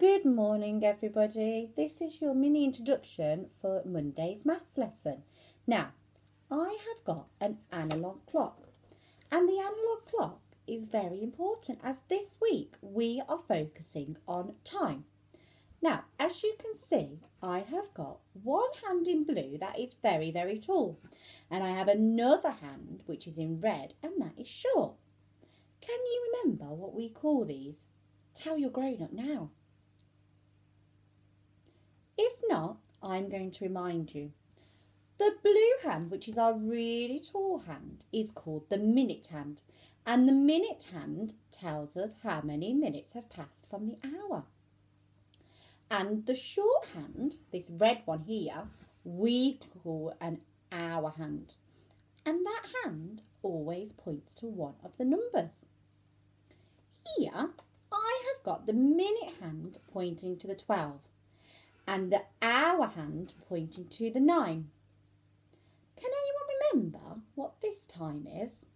Good morning, everybody. This is your mini introduction for Monday's maths lesson. Now, I have got an analogue clock, and the analogue clock is very important as this week we are focusing on time. Now, as you can see, I have got one hand in blue that is very, very tall, and I have another hand which is in red, and that is short. Can you remember what we call these? Tell your grown up now. I'm going to remind you. The blue hand, which is our really tall hand, is called the minute hand. And the minute hand tells us how many minutes have passed from the hour. And the short hand, this red one here, we call an hour hand. And that hand always points to one of the numbers. Here, I have got the minute hand pointing to the 12 and the hour hand pointing to the 9. Can anyone remember what this time is?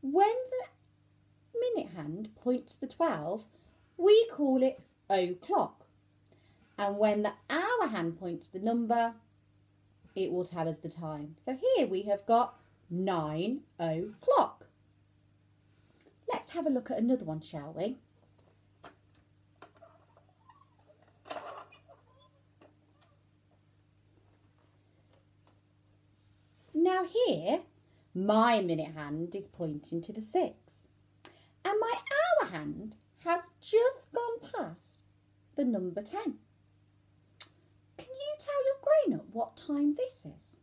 When the minute hand points to the 12, we call it o'clock. And when the hour hand points to the number, it will tell us the time. So here we have got 9 o'clock. Let's have a look at another one, shall we? Now here, my minute hand is pointing to the six. And my hour hand has just gone past the number 10. Can you tell your grown-up what time this is?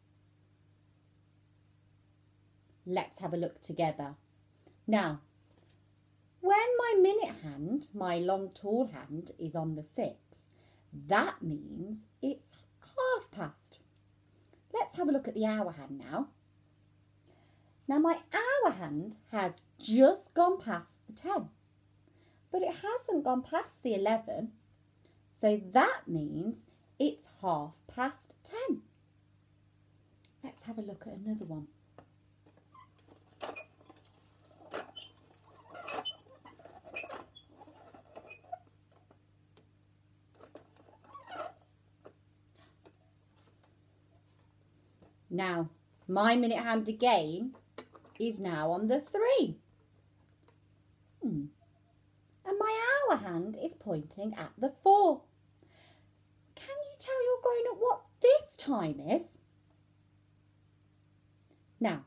Let's have a look together. Now, when my minute hand, my long tall hand, is on the six, that means it's half past. Let's have a look at the hour hand now. Now my hour hand has just gone past the 10, but it hasn't gone past the 11. So that means it's half past 10. Let's have a look at another one. Now, my minute hand again is now on the three. Hmm. And my hour hand is pointing at the four. Can you tell your grown up what this time is? Now,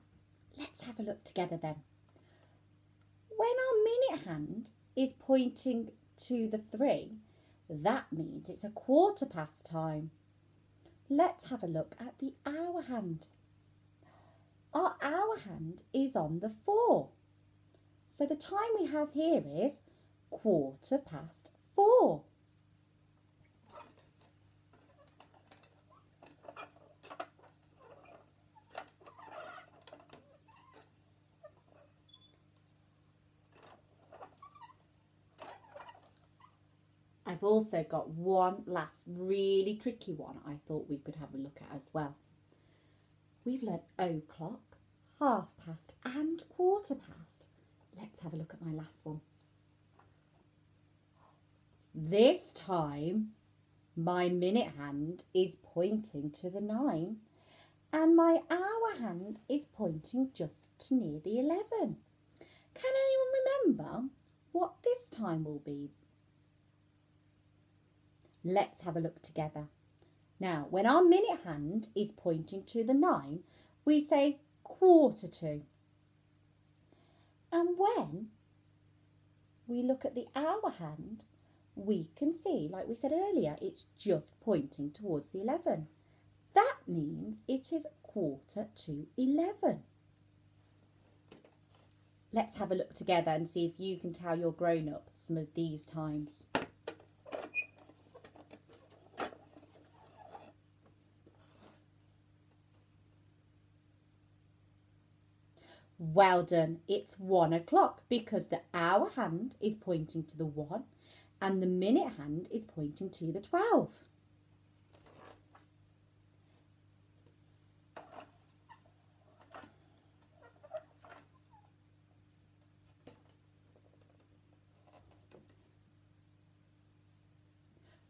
let's have a look together then. When our minute hand is pointing to the three, that means it's a quarter past time. Let's have a look at the hour hand. Our hour hand is on the four. So the time we have here is quarter past four. I've also got one last really tricky one I thought we could have a look at as well. We've learnt o'clock, half past and quarter past. Let's have a look at my last one. This time my minute hand is pointing to the nine and my hour hand is pointing just to near the 11. Can anyone remember what this time will be Let's have a look together. Now, when our minute hand is pointing to the nine, we say quarter to. And when we look at the hour hand, we can see, like we said earlier, it's just pointing towards the 11. That means it is quarter to 11. Let's have a look together and see if you can tell your grown up some of these times. Well done. It's one o'clock because the hour hand is pointing to the one and the minute hand is pointing to the 12.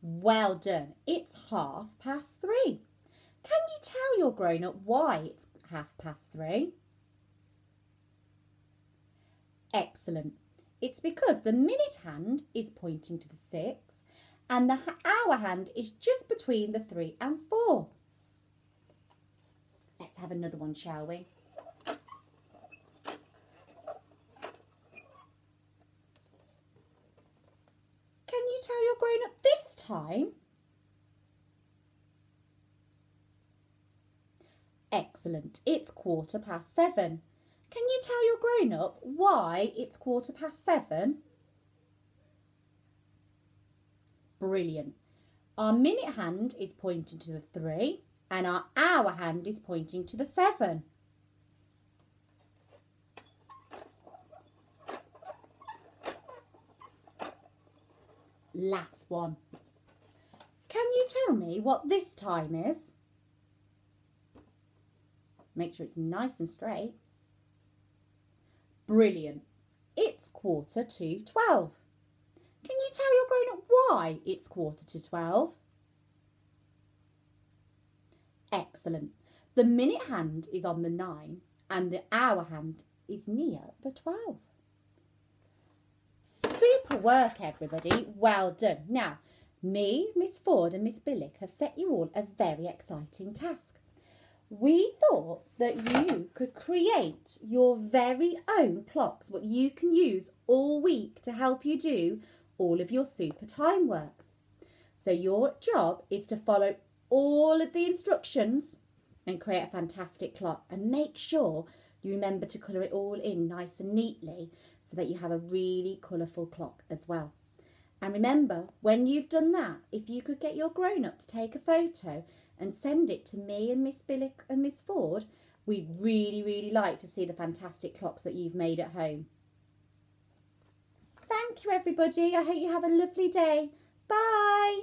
Well done. It's half past three. Can you tell your grown up why it's half past three? Excellent. It's because the minute hand is pointing to the six and the hour hand is just between the three and four. Let's have another one, shall we? Can you tell your grown up this time? Excellent. It's quarter past seven. Can you tell your grown up why it's quarter past seven? Brilliant. Our minute hand is pointing to the three and our hour hand is pointing to the seven. Last one. Can you tell me what this time is? Make sure it's nice and straight. Brilliant. It's quarter to 12. Can you tell your grown up why it's quarter to 12? Excellent. The minute hand is on the 9 and the hour hand is near the 12. Super work, everybody. Well done. Now, me, Miss Ford, and Miss Billick have set you all a very exciting task. We thought that you could create your very own clocks, what you can use all week to help you do all of your super time work. So, your job is to follow all of the instructions and create a fantastic clock and make sure you remember to colour it all in nice and neatly so that you have a really colourful clock as well. And remember, when you've done that, if you could get your grown up to take a photo and send it to me and Miss Billick and Miss Ford, we'd really, really like to see the fantastic clocks that you've made at home. Thank you, everybody. I hope you have a lovely day. Bye.